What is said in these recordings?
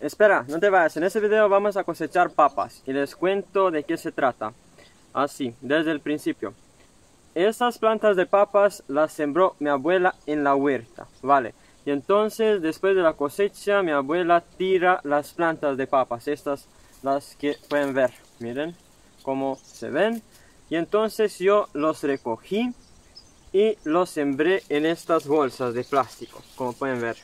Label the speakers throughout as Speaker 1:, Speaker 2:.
Speaker 1: Espera, no te vayas. En este video vamos a cosechar papas y les cuento de qué se trata. Así, desde el principio. Estas plantas de papas las sembró mi abuela en la huerta, ¿vale? Y entonces, después de la cosecha, mi abuela tira las plantas de papas. Estas, las que pueden ver, miren cómo se ven. Y entonces yo los recogí y los sembré en estas bolsas de plástico, como pueden ver.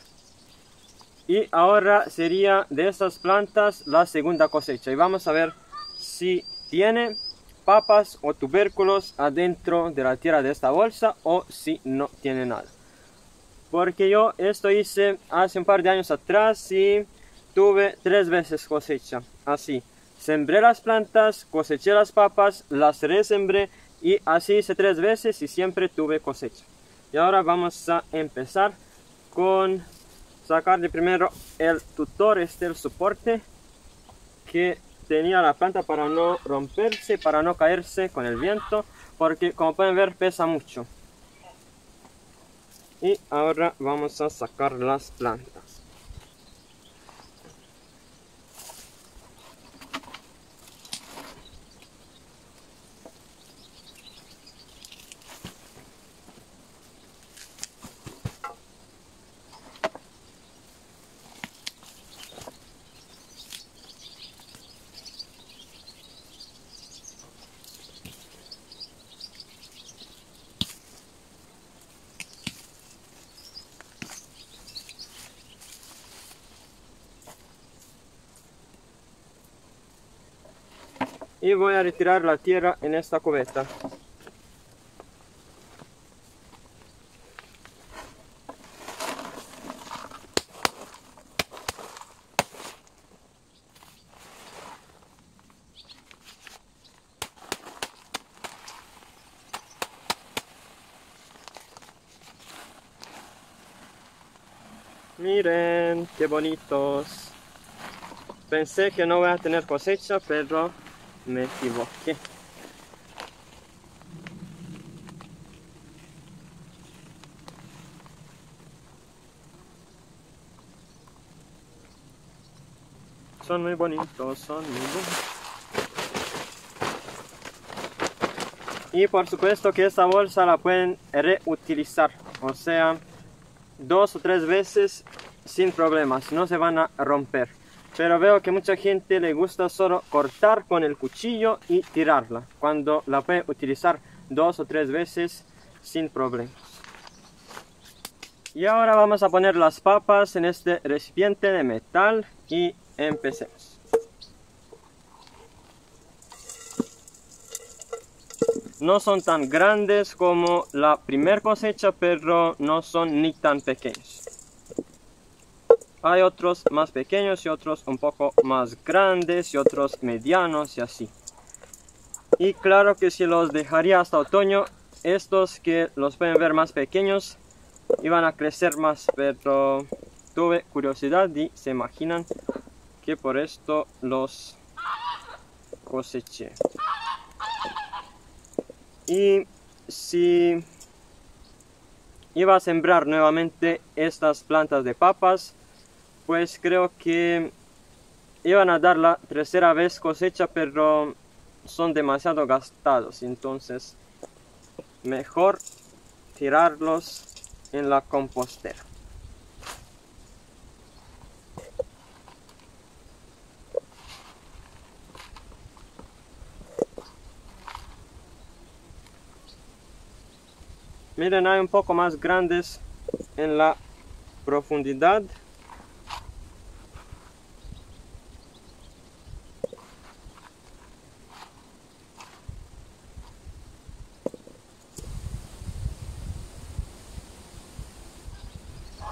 Speaker 1: Y ahora sería de estas plantas la segunda cosecha. Y vamos a ver si tiene papas o tubérculos adentro de la tierra de esta bolsa o si no tiene nada. Porque yo esto hice hace un par de años atrás y tuve tres veces cosecha. Así, sembré las plantas, coseché las papas, las resembré y así hice tres veces y siempre tuve cosecha. Y ahora vamos a empezar con sacar de primero el tutor, este el soporte que tenía la planta para no romperse, para no caerse con el viento, porque como pueden ver pesa mucho. Y ahora vamos a sacar las plantas. Y voy a retirar la tierra en esta cubeta. Miren, qué bonitos. Pensé que no voy a tener cosecha, pero me equivoqué. Son muy bonitos, son muy bonitos. Y por supuesto que esta bolsa la pueden reutilizar, o sea, dos o tres veces sin problemas, no se van a romper. Pero veo que mucha gente le gusta solo cortar con el cuchillo y tirarla, cuando la puede utilizar dos o tres veces sin problemas. Y ahora vamos a poner las papas en este recipiente de metal y empecemos. No son tan grandes como la primer cosecha, pero no son ni tan pequeños. Hay otros más pequeños y otros un poco más grandes y otros medianos y así. Y claro que si los dejaría hasta otoño, estos que los pueden ver más pequeños iban a crecer más, pero tuve curiosidad y se imaginan que por esto los coseché. Y si iba a sembrar nuevamente estas plantas de papas, pues creo que iban a dar la tercera vez cosecha, pero son demasiado gastados, entonces mejor tirarlos en la compostera. Miren, hay un poco más grandes en la profundidad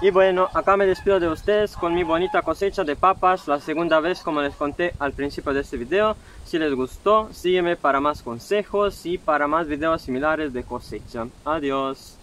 Speaker 1: Y bueno, acá me despido de ustedes con mi bonita cosecha de papas, la segunda vez como les conté al principio de este video. Si les gustó, sígueme para más consejos y para más videos similares de cosecha. Adiós.